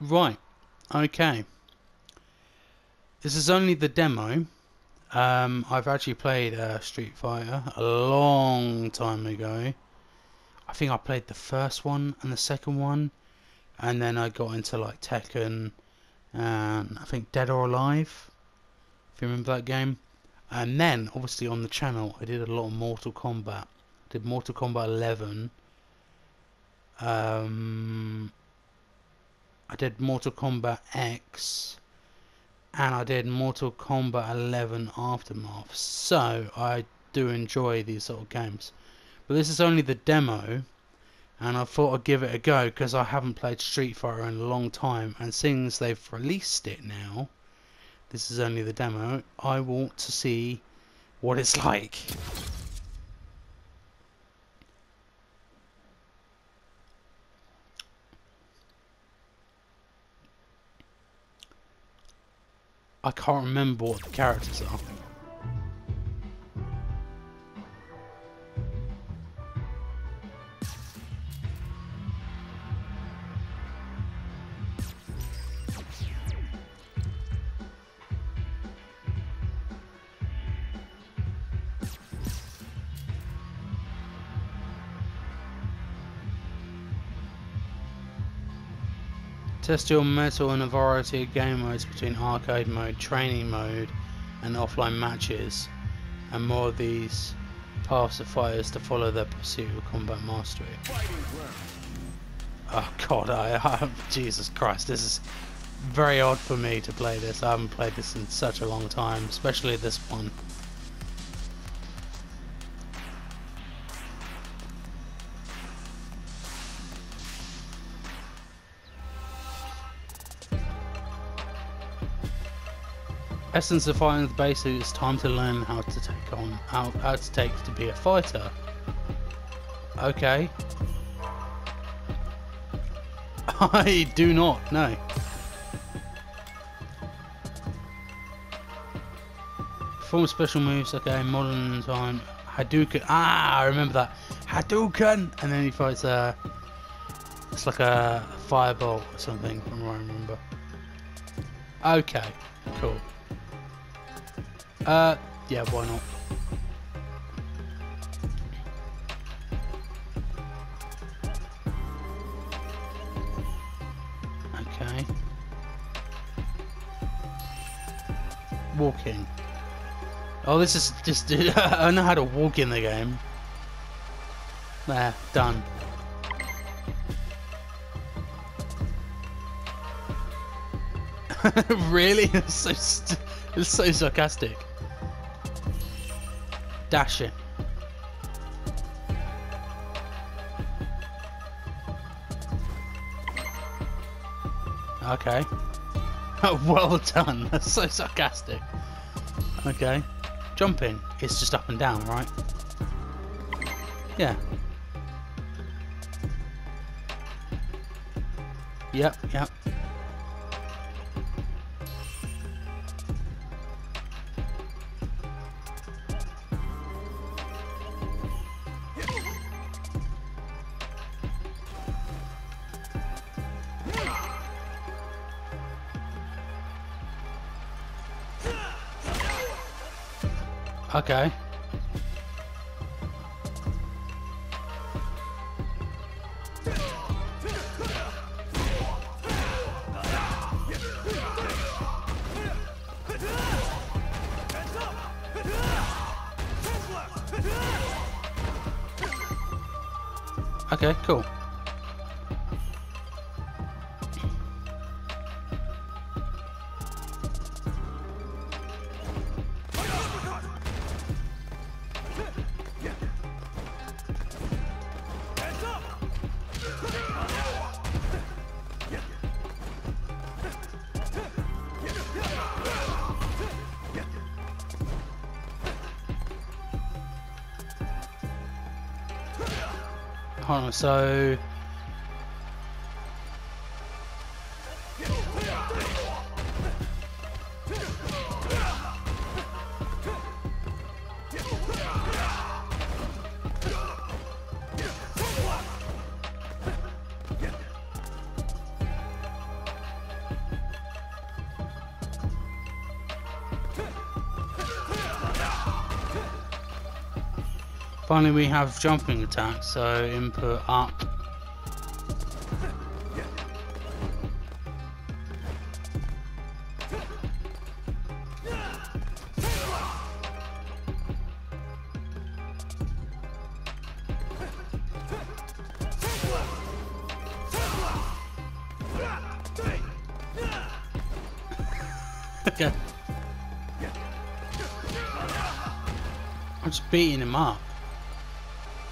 Right. Okay. This is only the demo. Um, I've actually played uh, Street Fighter a long time ago. I think I played the first one and the second one, and then I got into like Tekken and I think Dead or Alive. If you remember that game. And then, obviously, on the channel, I did a lot of Mortal Kombat. did Mortal Kombat 11. Um, I did Mortal Kombat X. And I did Mortal Kombat 11 Aftermath. So, I do enjoy these sort of games. But this is only the demo. And I thought I'd give it a go because I haven't played Street Fighter in a long time. And since they've released it now, this is only the demo. I want to see what it's like. I can't remember what the characters are. Your mettle in a variety of game modes between arcade mode, training mode, and offline matches, and more of these paths the fighters to follow their pursuit of combat mastery. Oh god, I, I Jesus Christ, this is very odd for me to play this. I haven't played this in such a long time, especially this one. Essence of fighting the basics is time to learn how to take on how, how to take to be a fighter. Okay. I do not know. Perform special moves, okay, modern time. Hadouken. Ah, I remember that. Hadouken! And then he fights a. It's like a fireball or something, from what I remember. Okay, cool. Uh, yeah, why not? Okay. Walking. Oh, this is just... I don't know how to walk in the game. There, done. really? It's so, it's so sarcastic dash it. Okay. well done. That's so sarcastic. Okay. Jumping. It's just up and down, right? Yeah. Yep, yep. Okay. Okay, cool. On, so... Finally, we have jumping attacks, so input up. okay. I'm just beating him up.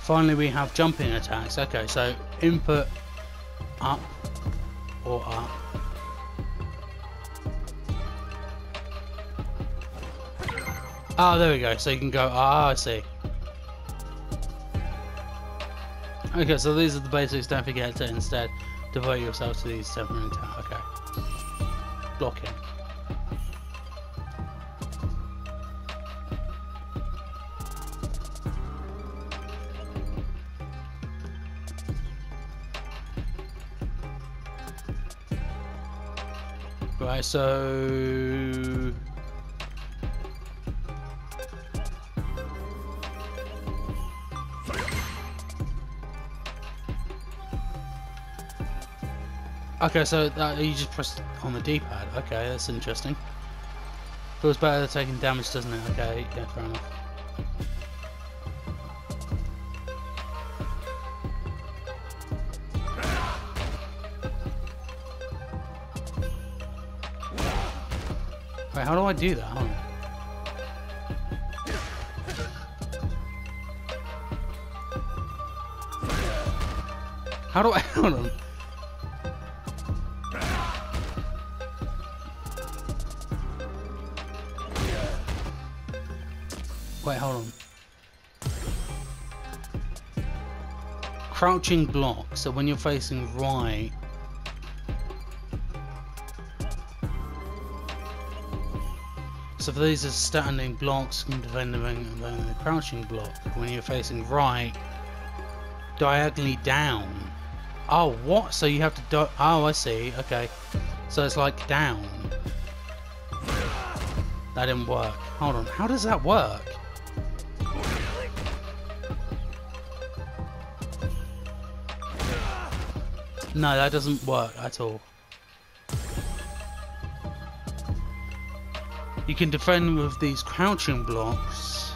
Finally, we have jumping attacks. Okay, so input up or up. Oh, there we go. So you can go. Ah, I see. Okay, so these are the basics. Don't forget to instead devote yourself to these attacks. Okay. Blocking. So... Okay, so that, you just press on the D-pad. Okay, that's interesting. Feels better taking damage, doesn't it? Okay, yeah, fair enough. How do I do that? How do I... Wait, hold on. Crouching block, so when you're facing right... So these are standing blocks and then the crouching block. When you're facing right, diagonally down. Oh, what? So you have to do- Oh, I see. Okay. So it's like down. That didn't work. Hold on. How does that work? No, that doesn't work at all. Can defend with these crouching blocks.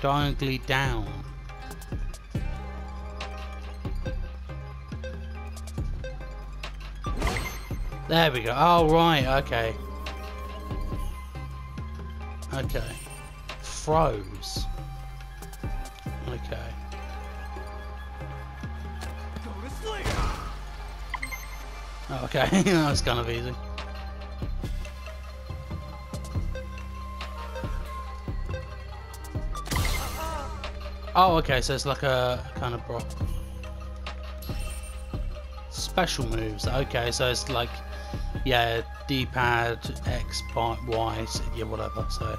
Diagonally down. There we go. Oh, right. Okay. Okay. Froze. Okay, that was kind of easy. Oh, okay, so it's like a kind of bro special moves. Okay, so it's like, yeah, D-pad, X, Y, yeah, whatever. So.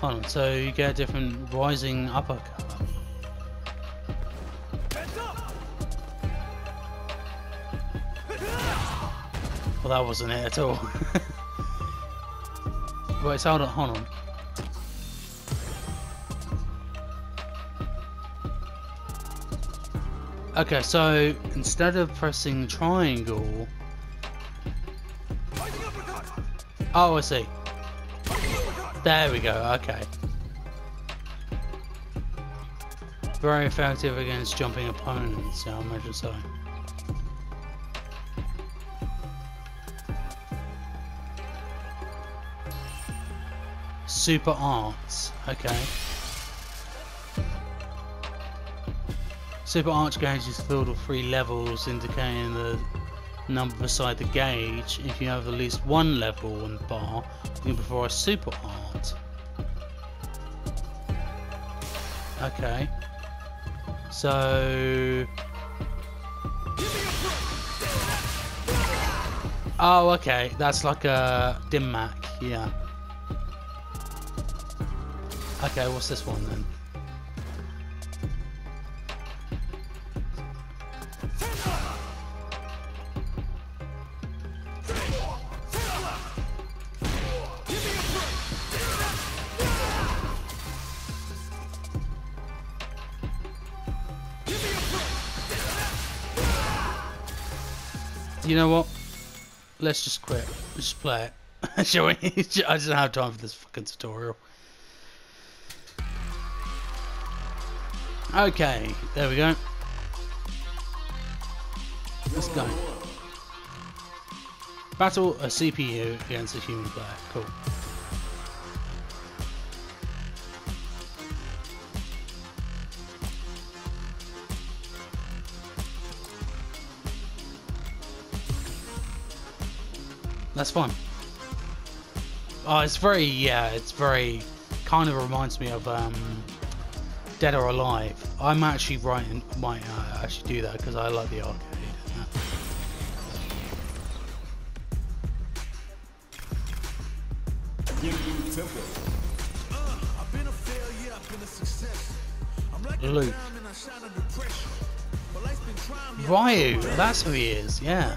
Hold on, so you get a different rising uppercut. Well, that wasn't it at all. Wait, so hold on, hold on. Okay, so instead of pressing triangle... Oh, I see. There we go, okay. Very effective against jumping opponents, I imagine so. Super Arts, okay. Super Art Gauge is filled with three levels indicating the number beside the gauge. If you have at least one level and bar, you can perform a Super Art. Okay. So... Oh, okay. That's like a dim mac. Yeah. Okay, what's this one then? You know what? Let's just quit. Let's just play it. Shall we? I just don't have time for this fucking tutorial. Okay, there we go. Let's go. Battle a CPU against a human player. Cool. That's fun. Oh, it's very, yeah, it's very, kind of reminds me of um, Dead or Alive. I'm actually writing, might uh, actually do that because I like the arcade. Luke. Ryu, that's who he is, yeah.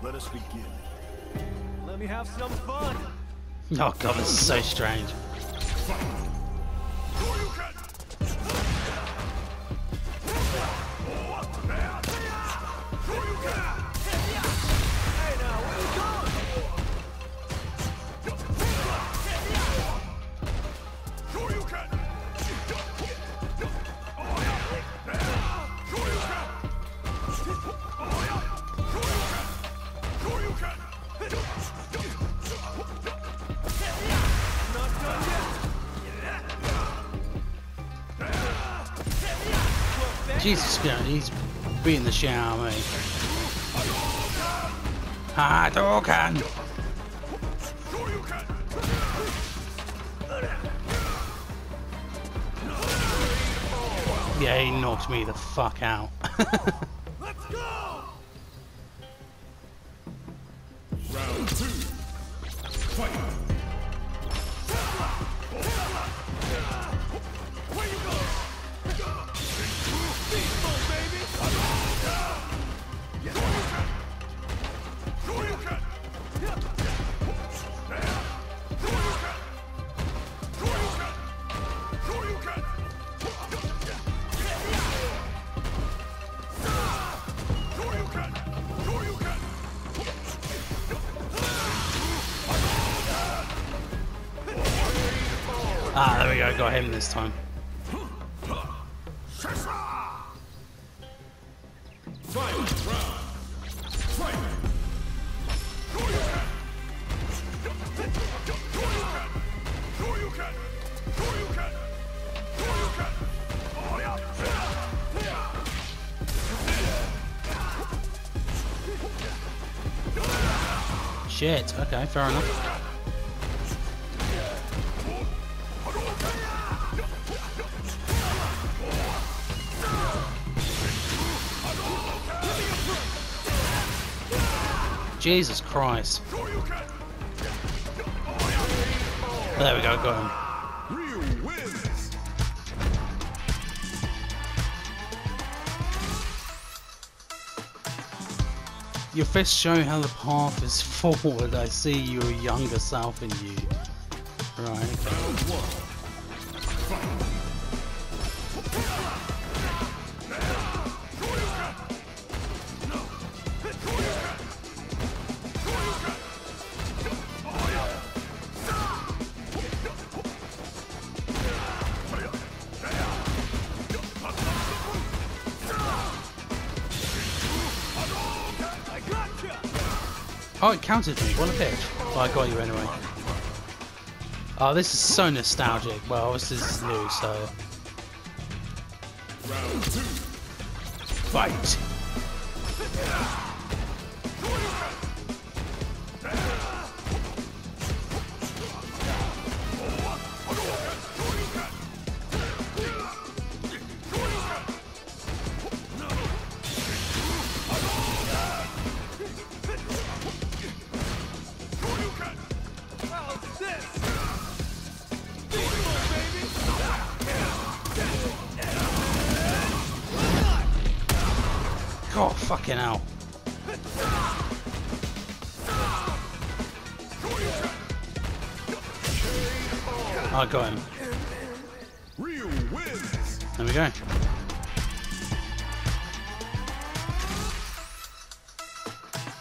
Let us begin. Let me have some fun. Oh god, this is so strange. Jesus Christ, he's beating the shit out of me. Ah, Hadouken! Yeah, he knocked me the fuck out. got him this time. Shit, okay, fair enough. Jesus Christ. There we go, got him. Your fists show how the path is forward. I see your younger self in you. Right. Okay. Oh, it counted me. What a pitch. Well, I got you anyway. Oh, this is so nostalgic. Well, this is new, so... Round two. Fight! Fucking hell. I got him. There we go.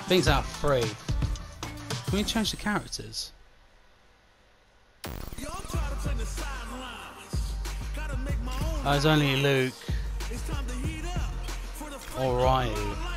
Things are free. Can we change the characters? I was only Luke or Ryu.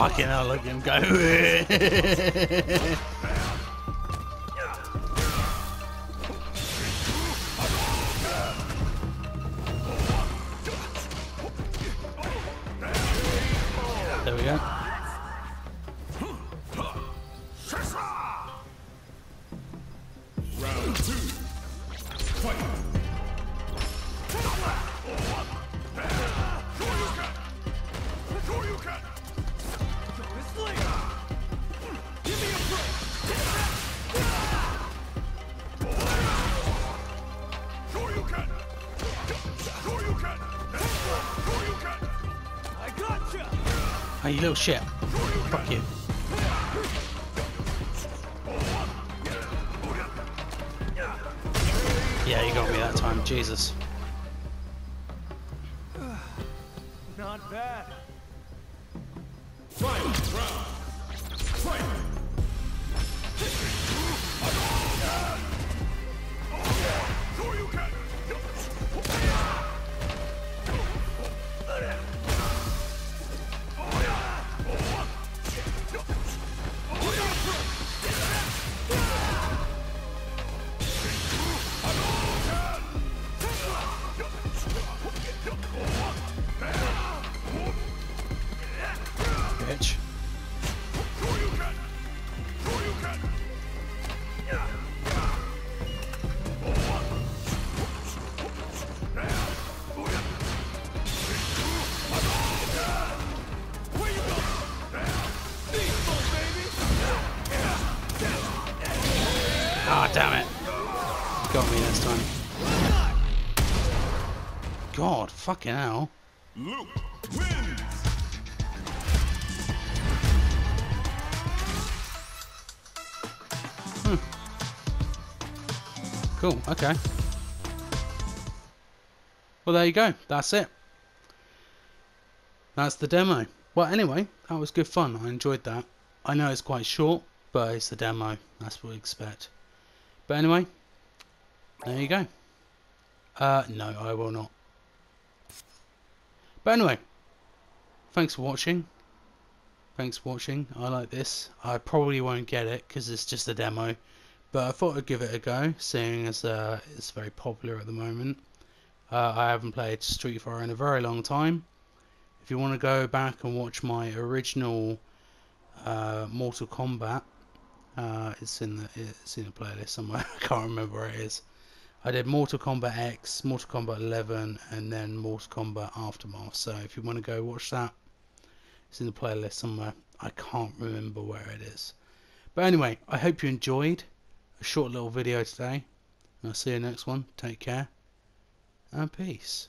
fucking hell, look at him go. Hey, you little shit. Fuck you. Yeah, you got me that time. Jesus. god, fucking hell. Wins! Hmm. Cool, okay. Well, there you go. That's it. That's the demo. Well, anyway, that was good fun. I enjoyed that. I know it's quite short, but it's the demo. That's what we expect. But anyway, there you go. Uh, no, I will not. But anyway, thanks for watching. Thanks for watching. I like this. I probably won't get it because it's just a demo. But I thought I'd give it a go, seeing as uh, it's very popular at the moment. Uh, I haven't played Street Fighter in a very long time. If you want to go back and watch my original uh, Mortal Kombat, uh, it's in the it's in the playlist somewhere. I can't remember where it is. I did Mortal Kombat X, Mortal Kombat 11, and then Mortal Kombat Aftermath. So if you want to go watch that, it's in the playlist somewhere. I can't remember where it is. But anyway, I hope you enjoyed a short little video today. And I'll see you next one. Take care and peace.